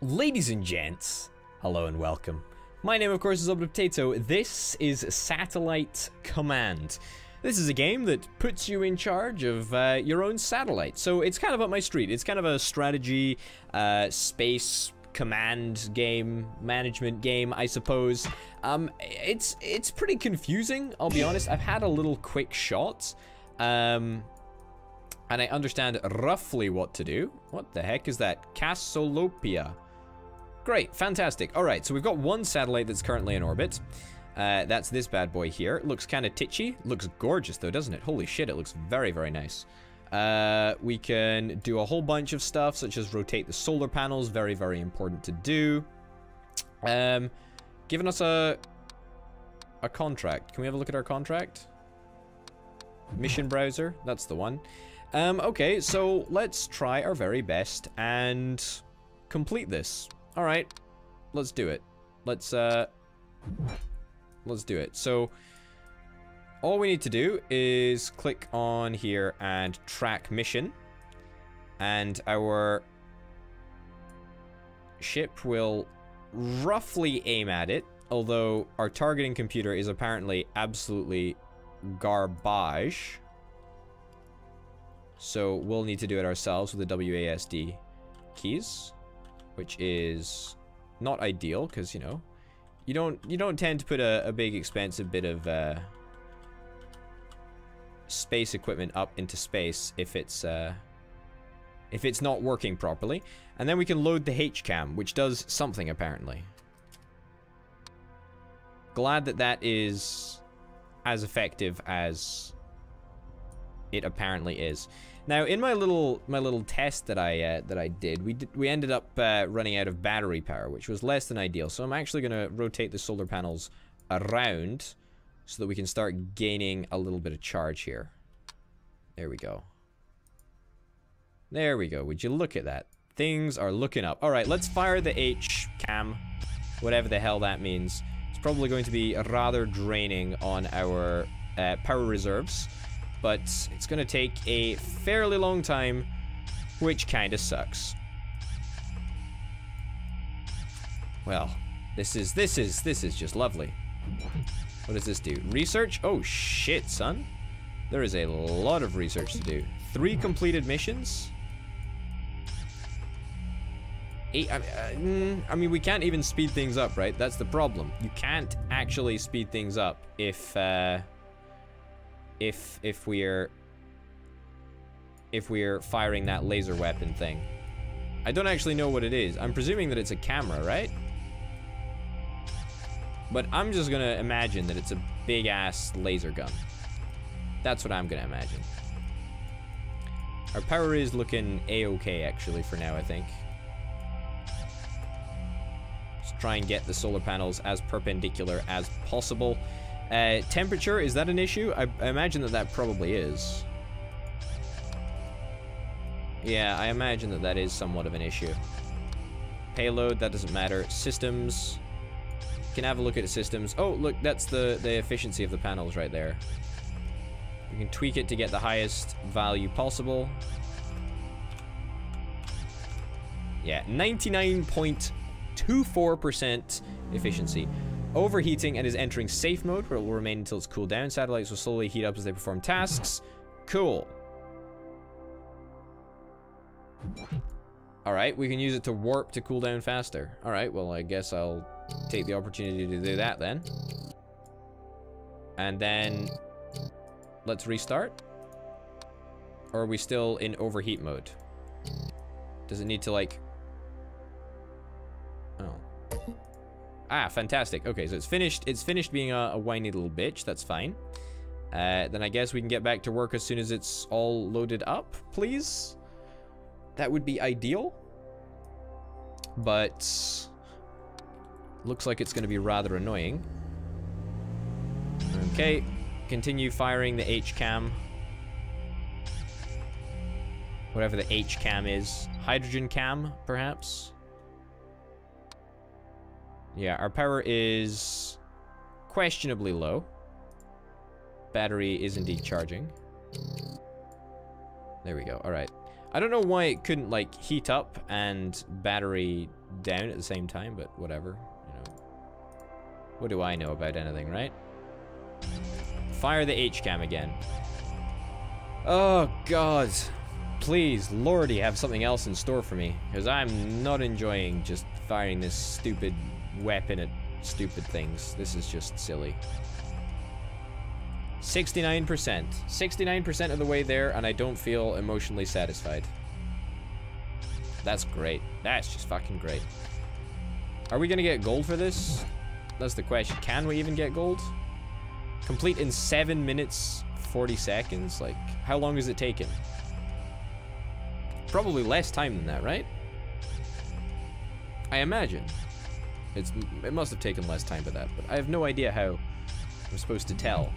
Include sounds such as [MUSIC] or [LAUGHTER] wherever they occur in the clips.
Ladies and gents, hello and welcome. My name, of course, is Potato. This is Satellite Command. This is a game that puts you in charge of uh, your own satellite. So it's kind of up my street. It's kind of a strategy, uh, space command game, management game, I suppose. Um, it's it's pretty confusing. I'll be honest. I've had a little quick shot, um, and I understand roughly what to do. What the heck is that? Cassolopia. Great, fantastic. All right, so we've got one satellite that's currently in orbit. Uh, that's this bad boy here. Looks kind of titchy. Looks gorgeous, though, doesn't it? Holy shit, it looks very, very nice. Uh, we can do a whole bunch of stuff, such as rotate the solar panels. Very, very important to do. Um, giving us a a contract. Can we have a look at our contract? Mission browser. That's the one. Um, okay, so let's try our very best and complete this. All right, let's do it. Let's uh, let's do it. So all we need to do is click on here and track mission, and our ship will roughly aim at it. Although our targeting computer is apparently absolutely garbage. So we'll need to do it ourselves with the WASD keys which is not ideal because you know you don't you don't tend to put a, a big expensive bit of uh, space equipment up into space if it's uh, if it's not working properly. And then we can load the HCAM which does something apparently. Glad that that is as effective as it apparently is now, in my little my little test that I uh, that I did, we did, we ended up uh, running out of battery power, which was less than ideal. So I'm actually going to rotate the solar panels around so that we can start gaining a little bit of charge here. There we go. There we go. Would you look at that? Things are looking up. All right, let's fire the H cam, whatever the hell that means. It's probably going to be rather draining on our uh, power reserves but it's going to take a fairly long time, which kind of sucks. Well, this is, this is, this is just lovely. What does this do? Research? Oh shit, son. There is a lot of research to do. Three completed missions? Eight, I, uh, mm, I mean, we can't even speed things up, right? That's the problem. You can't actually speed things up if, uh, if if we're if we're firing that laser weapon thing. I don't actually know what it is. I'm presuming that it's a camera, right? But I'm just gonna imagine that it's a big ass laser gun. That's what I'm gonna imagine. Our power is looking a-okay actually for now, I think. Just try and get the solar panels as perpendicular as possible. Uh, temperature, is that an issue? I, I imagine that that probably is. Yeah, I imagine that that is somewhat of an issue. Payload, that doesn't matter. Systems. Can have a look at systems. Oh, look, that's the, the efficiency of the panels right there. You can tweak it to get the highest value possible. Yeah, 99.24% efficiency overheating and is entering safe mode where it will remain until it's cooled down. Satellites will slowly heat up as they perform tasks. Cool. Alright, we can use it to warp to cool down faster. Alright, well I guess I'll take the opportunity to do that then. And then let's restart. Or are we still in overheat mode? Does it need to like... Ah, fantastic. Okay, so it's finished. It's finished being a, a whiny little bitch. That's fine. Uh, then I guess we can get back to work as soon as it's all loaded up, please. That would be ideal. But looks like it's going to be rather annoying. Okay, continue firing the H-cam. Whatever the H-cam is. Hydrogen cam, perhaps? Yeah, our power is questionably low. Battery is indeed charging. There we go. All right. I don't know why it couldn't, like, heat up and battery down at the same time, but whatever. You know. What do I know about anything, right? Fire the H-cam again. Oh, God. Please, Lordy, have something else in store for me. Because I'm not enjoying just firing this stupid weapon at stupid things. This is just silly. 69%. 69% of the way there, and I don't feel emotionally satisfied. That's great. That's just fucking great. Are we gonna get gold for this? That's the question. Can we even get gold? Complete in 7 minutes, 40 seconds? Like, how long has it taken? Probably less time than that, right? I imagine. It's, it must have taken less time for that, but I have no idea how I'm supposed to tell.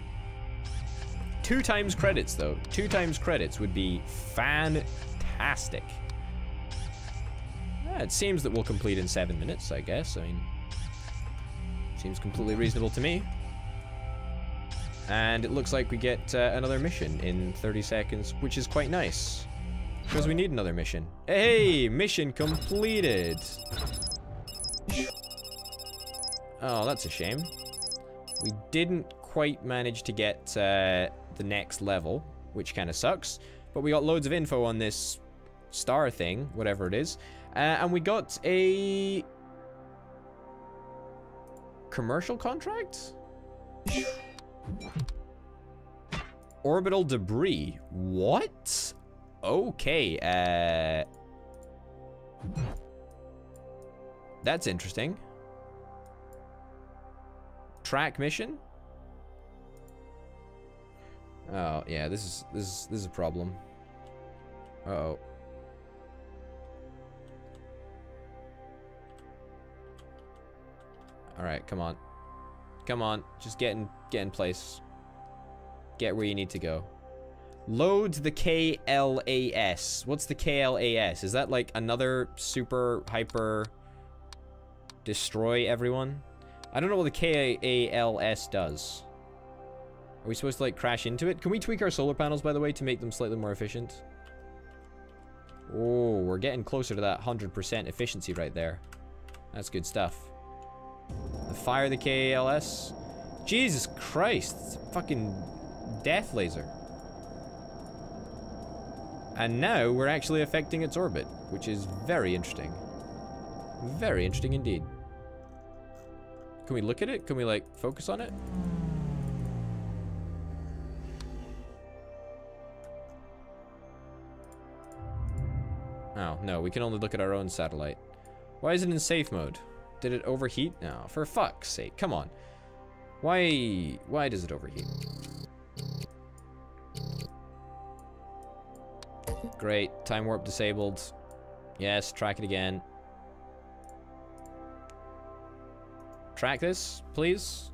Two times credits, though. Two times credits would be fantastic. Yeah, it seems that we'll complete in seven minutes, I guess. I mean, seems completely reasonable to me. And it looks like we get uh, another mission in 30 seconds, which is quite nice. Because we need another mission. Hey, mission completed. Oh, that's a shame. We didn't quite manage to get uh, the next level, which kind of sucks. But we got loads of info on this star thing, whatever it is. Uh, and we got a commercial contract? Orbital debris. What? Okay, uh... That's interesting. Track mission? Oh, yeah, this is this is this is a problem. Uh oh. Alright, come on. Come on, just get in get in place. Get where you need to go. Load the KLAS. What's the KLAS? Is that like another super hyper destroy everyone? I don't know what the KALS does. Are we supposed to like crash into it? Can we tweak our solar panels by the way to make them slightly more efficient? Oh, we're getting closer to that 100% efficiency right there. That's good stuff. The fire the KALS. Jesus Christ. It's a Fucking death laser. And now we're actually affecting its orbit, which is very interesting. Very interesting indeed. Can we look at it? Can we like focus on it? Oh, no, we can only look at our own satellite. Why is it in safe mode? Did it overheat? No, for fuck's sake, come on. Why, why does it overheat? Great, time warp disabled. Yes, track it again. Track this, please.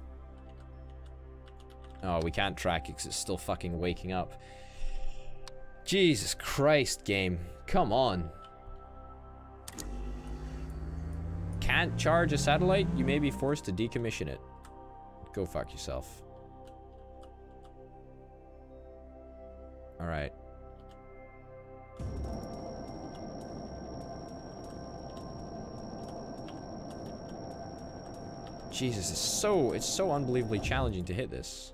Oh, we can't track it because it's still fucking waking up. Jesus Christ, game. Come on. Can't charge a satellite? You may be forced to decommission it. Go fuck yourself. Alright. Jesus, it's so, it's so unbelievably challenging to hit this.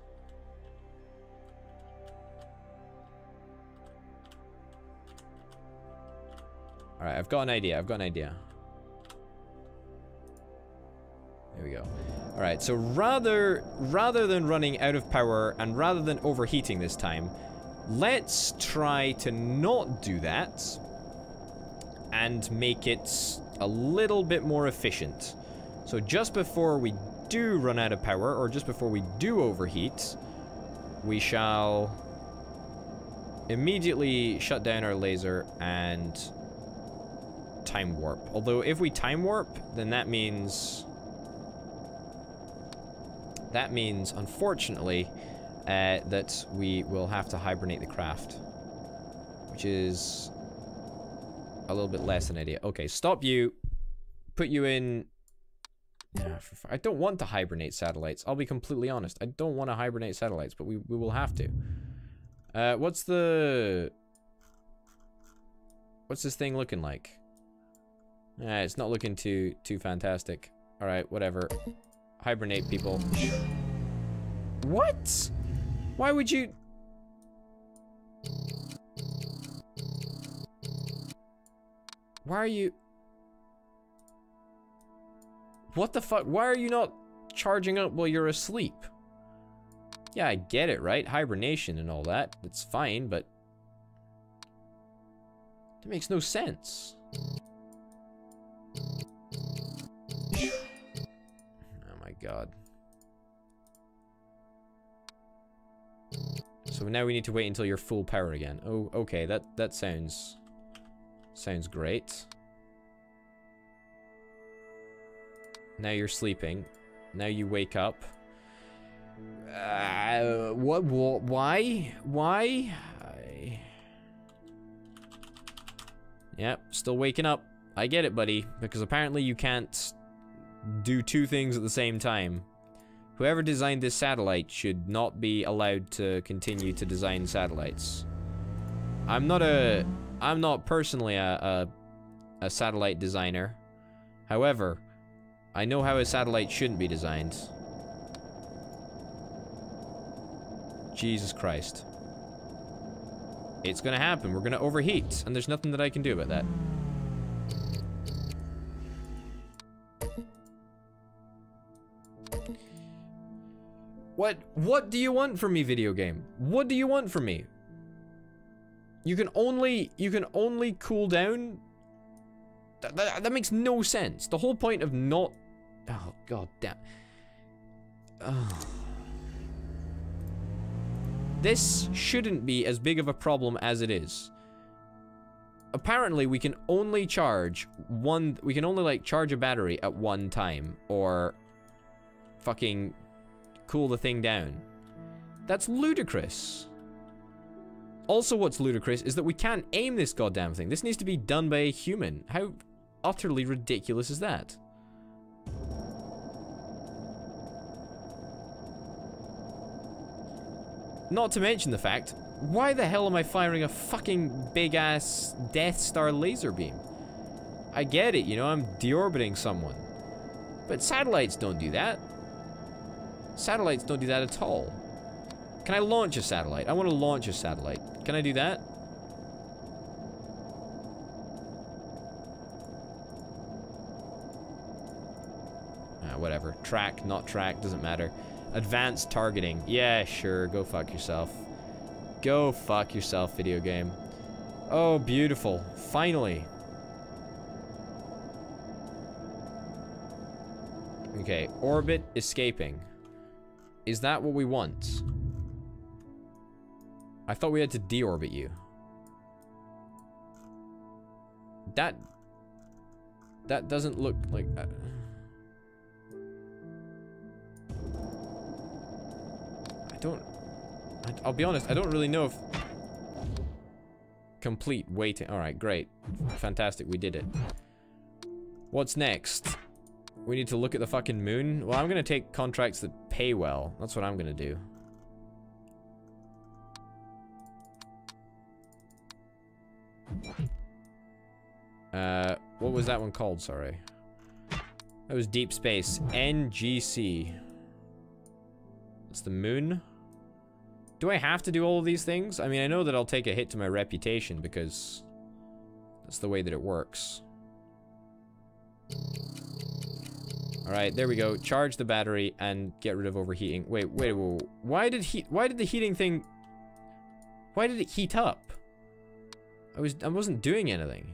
Alright, I've got an idea, I've got an idea. There we go. Alright, so rather, rather than running out of power and rather than overheating this time, let's try to not do that and make it a little bit more efficient. So just before we do run out of power, or just before we do overheat, we shall immediately shut down our laser and time warp. Although if we time warp, then that means... That means, unfortunately, uh, that we will have to hibernate the craft. Which is a little bit less than idea. Okay, stop you. Put you in yeah, I don't want to hibernate satellites. I'll be completely honest. I don't want to hibernate satellites, but we, we will have to. Uh, what's the... What's this thing looking like? Eh, it's not looking too too fantastic. All right, whatever. Hibernate, people. What? Why would you? Why are you? What the fuck? Why are you not charging up while you're asleep? Yeah, I get it, right? Hibernation and all that. It's fine, but... That makes no sense. Oh my god. So now we need to wait until you're full power again. Oh, okay, that, that sounds... Sounds great. Now you're sleeping. Now you wake up. Uh, what, what, why? Why? I... Yep, still waking up. I get it, buddy, because apparently you can't do two things at the same time. Whoever designed this satellite should not be allowed to continue to design satellites. I'm not a... I'm not personally a, a, a satellite designer. However, I know how a satellite shouldn't be designed. Jesus Christ. It's gonna happen. We're gonna overheat, and there's nothing that I can do about that. What what do you want from me, video game? What do you want from me? You can only you can only cool down that, that, that makes no sense. The whole point of not Oh god damn. Oh. This shouldn't be as big of a problem as it is. Apparently, we can only charge one... We can only, like, charge a battery at one time. Or... Fucking... Cool the thing down. That's ludicrous. Also, what's ludicrous is that we can't aim this goddamn thing. This needs to be done by a human. How utterly ridiculous is that? Not to mention the fact, why the hell am I firing a fucking big-ass Death Star laser beam? I get it, you know, I'm deorbiting someone. But satellites don't do that. Satellites don't do that at all. Can I launch a satellite? I want to launch a satellite. Can I do that? Ah, whatever. Track, not track, doesn't matter. Advanced targeting. Yeah, sure. Go fuck yourself. Go fuck yourself, video game. Oh, beautiful. Finally. Okay, orbit escaping. Is that what we want? I thought we had to deorbit you. That... That doesn't look like... Uh, don't... I'll be honest, I don't really know if... Complete waiting. Alright, great. Fantastic, we did it. What's next? We need to look at the fucking moon? Well, I'm gonna take contracts that pay well. That's what I'm gonna do. Uh, what was that one called? Sorry. That was Deep Space. NGC. That's the moon. Do I have to do all of these things? I mean, I know that I'll take a hit to my reputation because that's the way that it works. Alright, there we go. Charge the battery and get rid of overheating. Wait, wait, wait, why did he- why did the heating thing- why did it heat up? I was- I wasn't doing anything.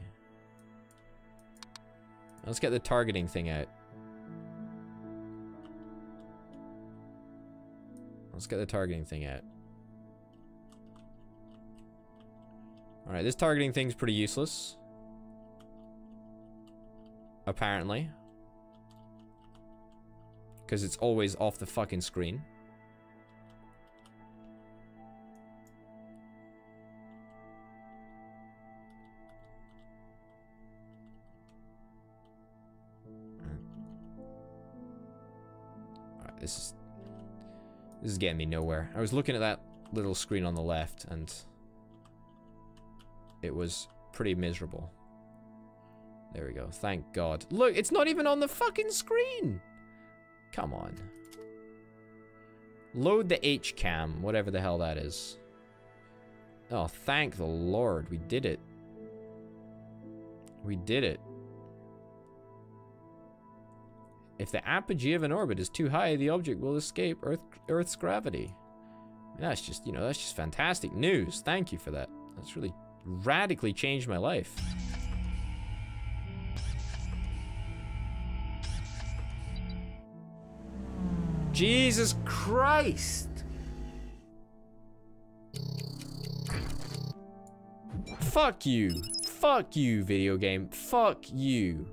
Let's get the targeting thing out. Let's get the targeting thing out. Alright, this targeting thing's pretty useless. Apparently. Because it's always off the fucking screen. This is... This is getting me nowhere. I was looking at that little screen on the left and it was pretty miserable. There we go. Thank God. Look, it's not even on the fucking screen. Come on. Load the H-cam, whatever the hell that is. Oh, thank the Lord. We did it. We did it. If the apogee of an orbit is too high, the object will escape Earth, Earth's gravity. That's just, you know, that's just fantastic news. Thank you for that. That's really radically changed my life. Jesus Christ! Fuck you. Fuck you, video game. Fuck you.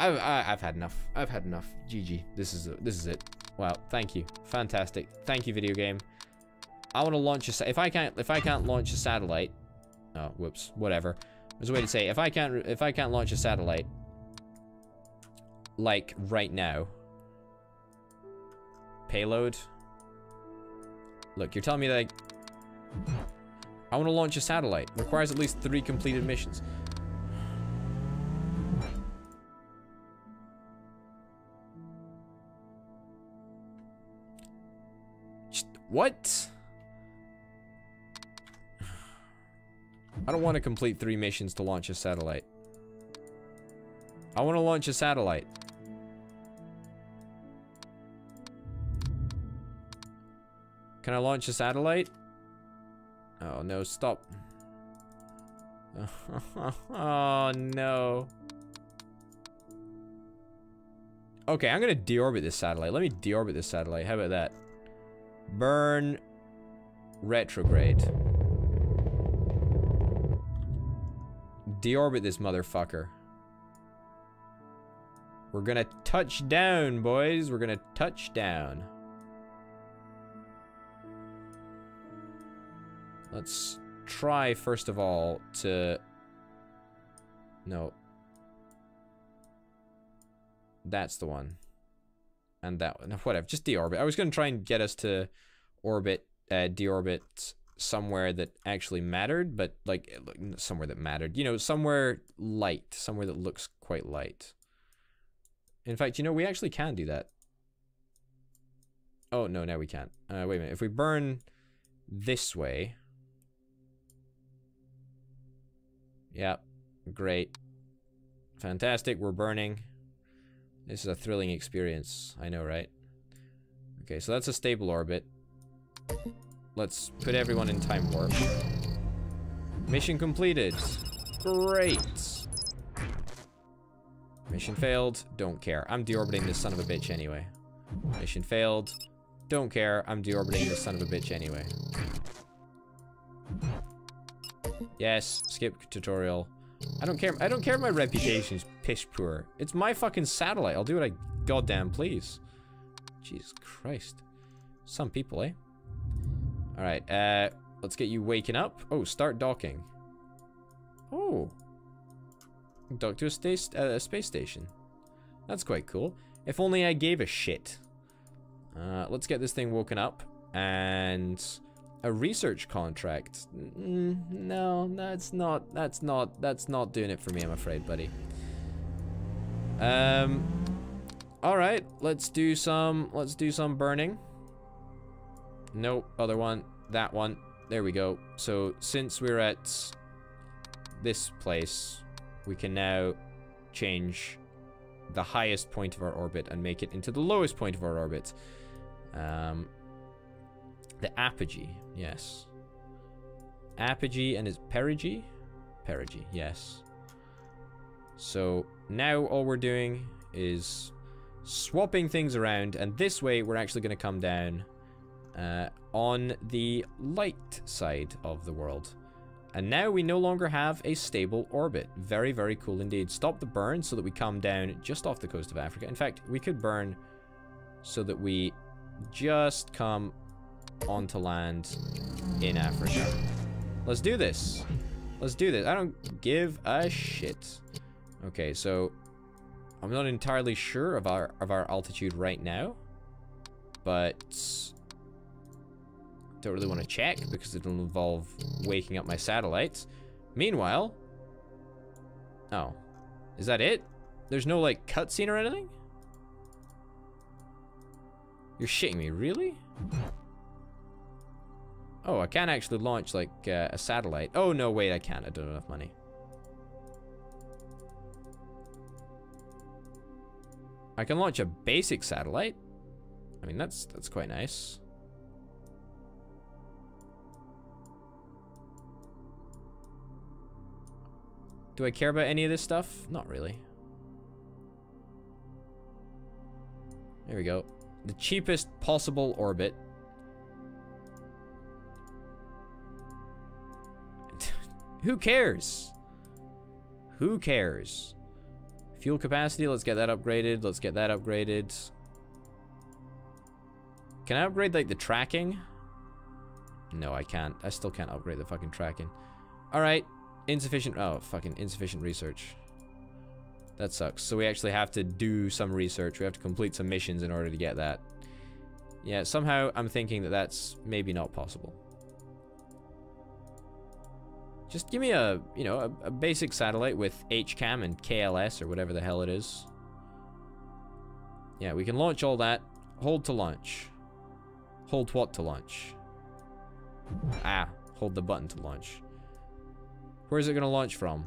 I've I, have i have had enough. I've had enough. GG. This is this is it. Wow. Thank you. Fantastic. Thank you, video game. I want to launch a. If I can't if I can't launch a satellite. Oh, whoops. Whatever. There's a way to say if I can't if I can't launch a satellite like right now payload. Look, you're telling me that I, I want to launch a satellite. Requires at least three completed missions. What? I don't want to complete three missions to launch a satellite. I want to launch a satellite. Can I launch a satellite? Oh, no, stop. [LAUGHS] oh, no. Okay, I'm gonna deorbit this satellite. Let me deorbit this satellite. How about that? Burn retrograde. Deorbit this motherfucker. We're gonna touch down, boys. We're gonna touch down. Let's try, first of all, to... No. That's the one. And that one. [LAUGHS] Whatever, just deorbit. I was going to try and get us to orbit, uh, deorbit somewhere that actually mattered, but like somewhere that mattered. You know, somewhere light, somewhere that looks quite light. In fact, you know, we actually can do that. Oh, no, now we can't. Uh, wait a minute. If we burn this way, Yeah, great. Fantastic, we're burning. This is a thrilling experience, I know, right? Okay, so that's a stable orbit. Let's put everyone in time warp. Mission completed. Great. Mission failed. Don't care. I'm deorbiting this son of a bitch anyway. Mission failed. Don't care. I'm deorbiting this son of a bitch anyway. Yes, skip tutorial. I don't care. I don't care if my reputation is pish poor. It's my fucking satellite. I'll do what I goddamn please. Jesus Christ. Some people, eh? Alright, uh, let's get you waking up. Oh, start docking. Oh. Dock to a, space, uh, a space station. That's quite cool. If only I gave a shit. Uh, let's get this thing woken up. And a research contract. Mm, no, that's not, that's not, that's not doing it for me, I'm afraid, buddy. Um, all right, let's do some, let's do some burning. Nope, other one, that one. There we go. So since we're at this place, we can now change the highest point of our orbit and make it into the lowest point of our orbit. Um, the apogee, yes. Apogee and is perigee? Perigee, yes. So now all we're doing is swapping things around and this way we're actually going to come down uh, on the light side of the world. And now we no longer have a stable orbit. Very, very cool indeed. Stop the burn so that we come down just off the coast of Africa. In fact, we could burn so that we just come onto land in Africa. Let's do this. Let's do this. I don't give a shit. Okay, so I'm not entirely sure of our of our altitude right now, but don't really want to check because it'll involve waking up my satellites. Meanwhile, oh, is that it? There's no like cutscene or anything? You're shitting me, really? Oh, I can't actually launch like uh, a satellite. Oh no, wait, I can't. I don't have enough money. I can launch a basic satellite. I mean, that's that's quite nice. Do I care about any of this stuff? Not really. There we go. The cheapest possible orbit. Who cares? Who cares? Fuel capacity, let's get that upgraded. Let's get that upgraded. Can I upgrade, like, the tracking? No, I can't. I still can't upgrade the fucking tracking. Alright. Insufficient... Oh, fucking insufficient research. That sucks. So we actually have to do some research. We have to complete some missions in order to get that. Yeah, somehow I'm thinking that that's maybe not possible. Just give me a, you know, a, a basic satellite with HCAM and KLS or whatever the hell it is. Yeah, we can launch all that. Hold to launch. Hold what to launch? Ah, hold the button to launch. Where is it going to launch from?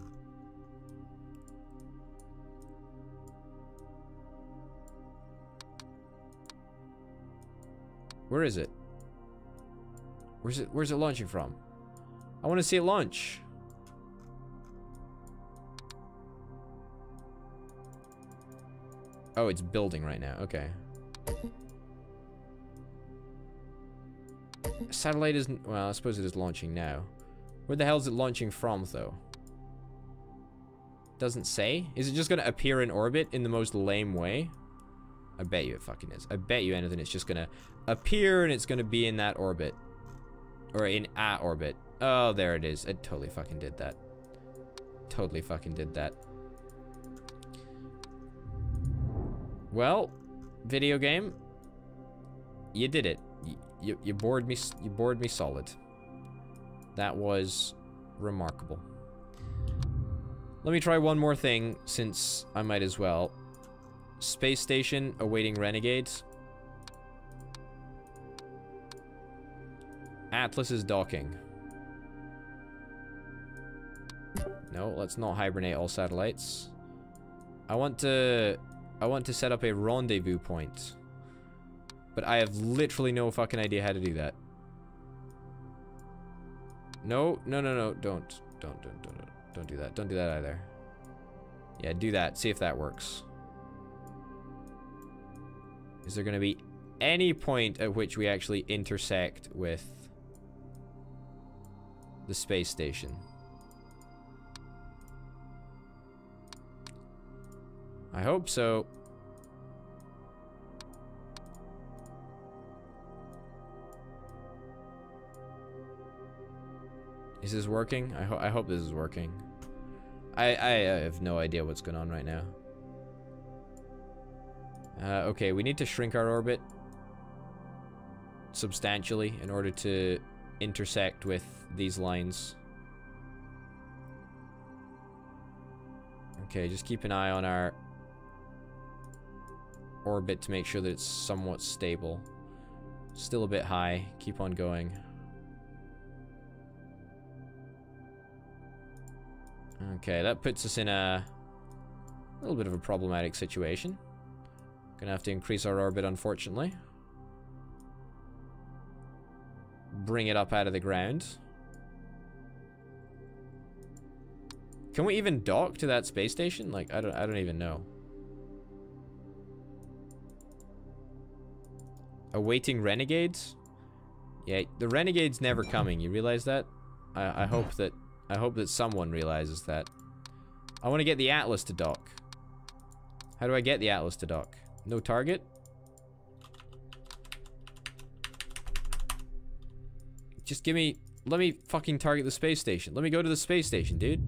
Where is it? Where's it where's it launching from? I want to see it launch. Oh, it's building right now. Okay. Satellite isn't... Well, I suppose it is launching now. Where the hell is it launching from, though? Doesn't say. Is it just going to appear in orbit in the most lame way? I bet you it fucking is. I bet you anything it's just gonna appear and it's gonna be in that orbit. Or in at orbit. Oh, there it is. It totally fucking did that. Totally fucking did that. Well, video game. You did it. You, you, you bored me you bored me solid. That was remarkable. Let me try one more thing since I might as well. Space station awaiting renegades. Atlas is docking. No, let's not hibernate all satellites. I want to I want to set up a rendezvous point. But I have literally no fucking idea how to do that. No, no, no, no, don't. Don't, don't, don't, don't do that. Don't do that either. Yeah, do that. See if that works. Is there going to be any point at which we actually intersect with the space station? I hope so. Is this working? I, ho I hope this is working. I, I have no idea what's going on right now. Uh, okay, we need to shrink our orbit substantially in order to intersect with these lines. Okay, just keep an eye on our orbit to make sure that it's somewhat stable. Still a bit high. Keep on going. Okay, that puts us in a little bit of a problematic situation. Gonna have to increase our orbit, unfortunately. Bring it up out of the ground. Can we even dock to that space station? Like, I don't, I don't even know. Awaiting renegades? Yeah, the renegade's never coming. You realize that? I, I hope that, I hope that someone realizes that. I want to get the Atlas to dock. How do I get the Atlas to dock? No target? Just give me... Let me fucking target the space station. Let me go to the space station, dude.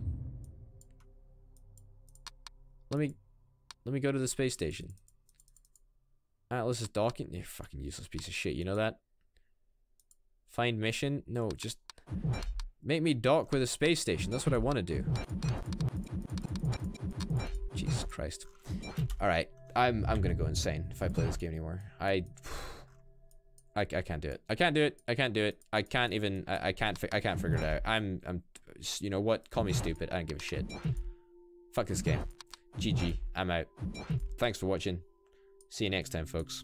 Let me... Let me go to the space station. Atlas is docking. You fucking useless piece of shit. You know that? Find mission? No, just make me dock with a space station. That's what I want to do. Jesus Christ. All right, I'm I'm gonna go insane if I play this game anymore. I I, I can't do it. I can't do it. I can't do it. I can't even. I, I can't. I can't figure it out. I'm. I'm. You know what? Call me stupid. I don't give a shit. Fuck this game. GG. I'm out. Thanks for watching. See you next time, folks.